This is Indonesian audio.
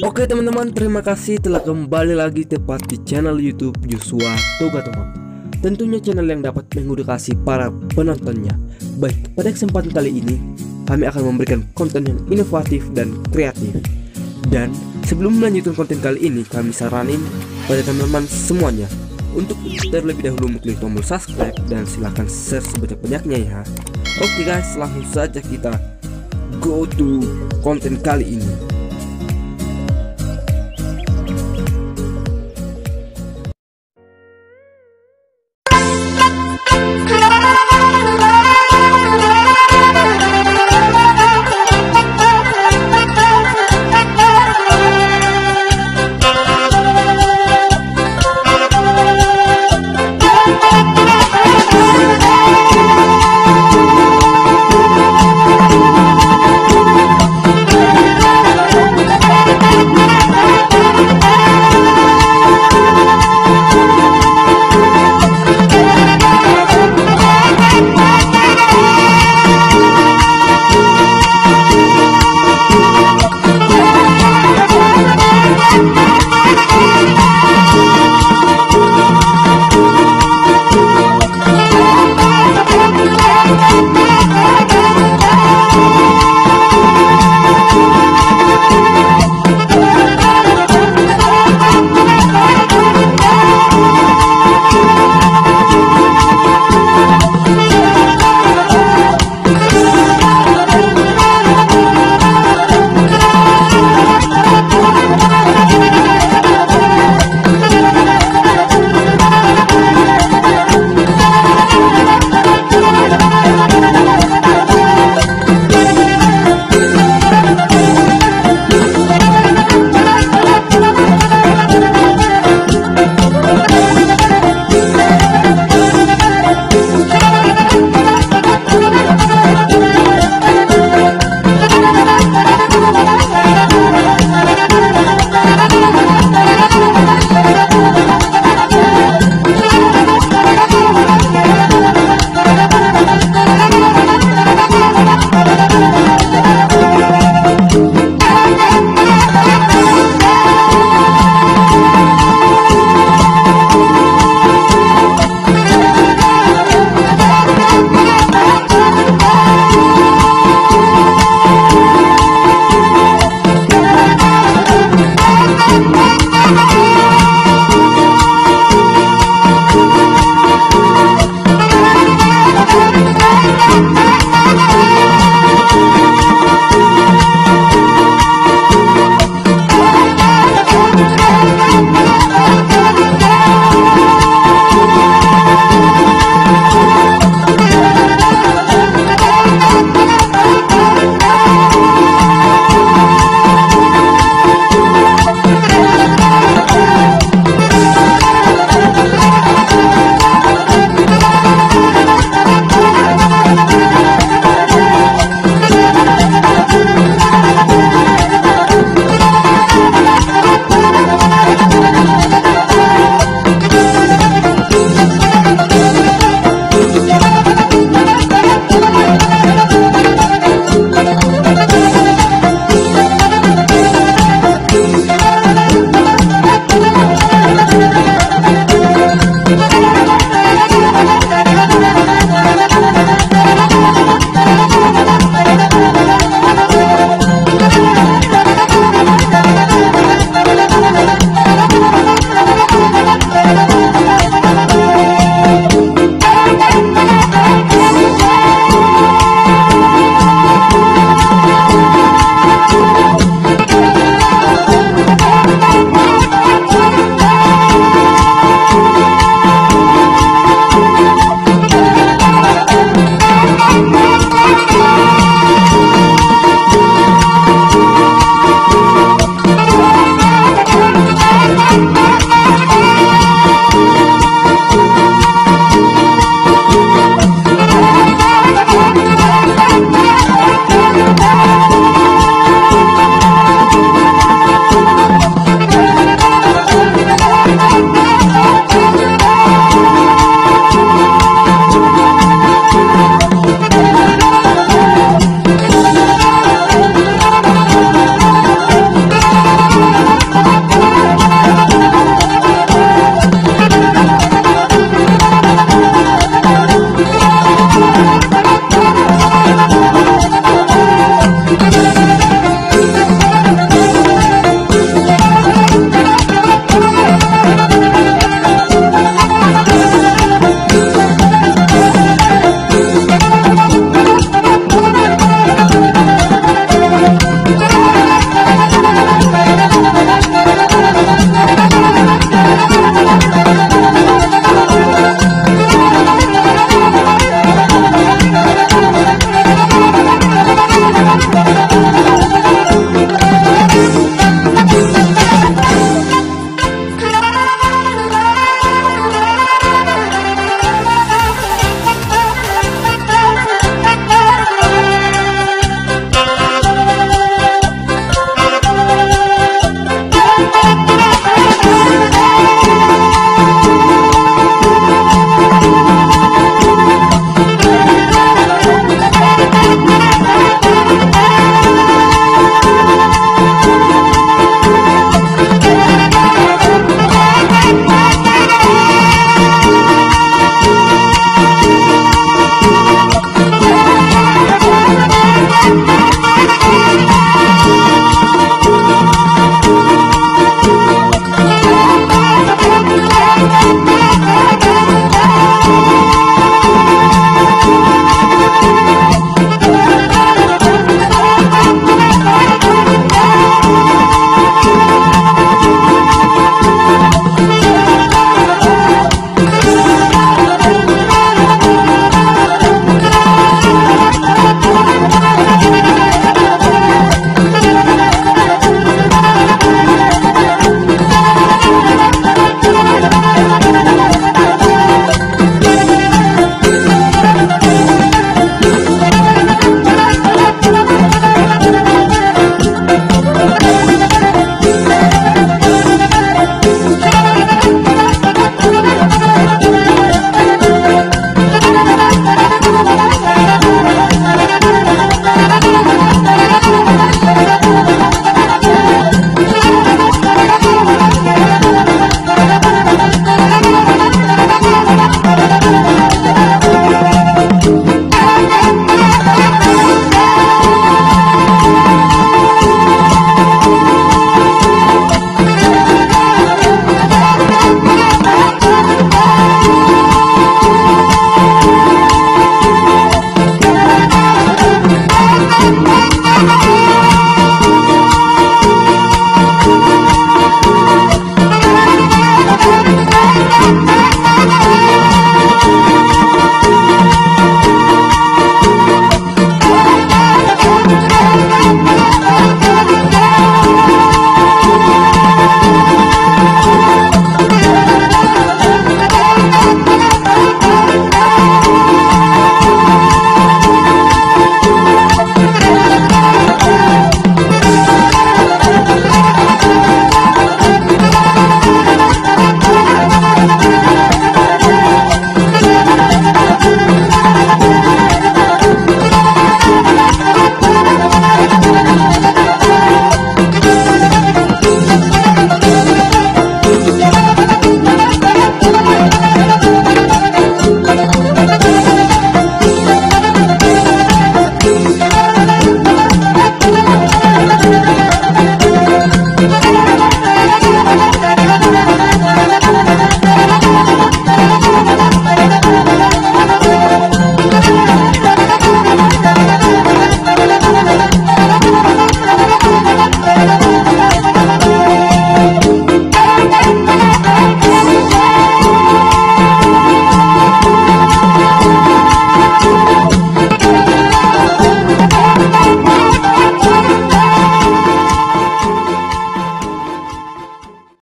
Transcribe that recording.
Oke teman-teman, terima kasih telah kembali lagi tepat di channel YouTube Joshua Toga teman. Tentunya channel yang dapat mengedukasi para penontonnya. Baik, pada kesempatan kali ini kami akan memberikan konten yang inovatif dan kreatif. Dan sebelum melanjutkan konten kali ini, kami saranin pada teman-teman semuanya untuk terlebih dahulu mengklik tombol subscribe dan silahkan share sebanyak-banyaknya ya. Oke guys, langsung saja kita go to konten kali ini.